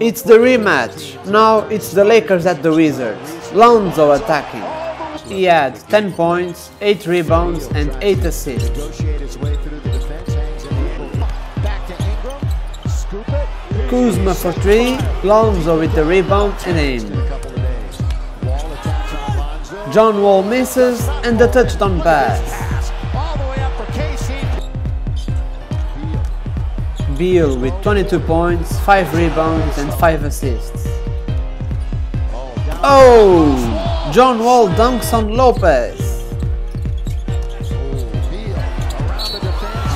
It's the rematch. Now it's the Lakers at the Wizards. Lonzo attacking. He had 10 points, 8 rebounds and 8 assists. Kuzma for 3, Lonzo with the rebound and aim. John Wall misses and the touchdown pass. Beal with 22 points, 5 rebounds and 5 assists. Oh! John Wall dunks on Lopez.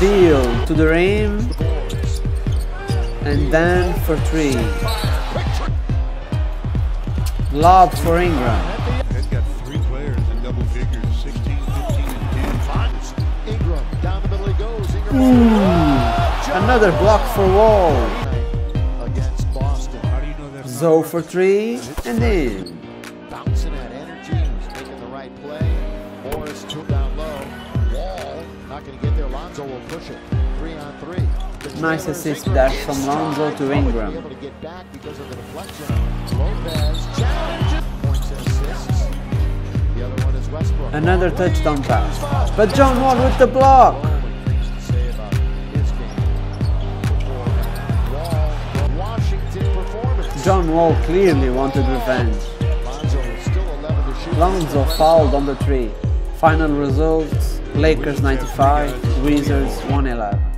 Beal to the rim. And then for 3. Lob for Ingram. He's Another block for Wall. against Boston. How do you know that? Zo for 3 and in. Bouncing that energy, making the right play. Morris two down low. Wall not going to get there. Lonzo will push it. Three on three. Nice assist there from. Lonzo to Ingram. Be able to get back because of the deflection. Lopez challenges. Points and assists. The other one is Westbrook. Another touchdown pass. But John Wall with the block. John Wall clearly wanted revenge. Lonzo is still 11 to shoot. Lonzo fouled on the three. Final results Lakers 95, Wizards 111.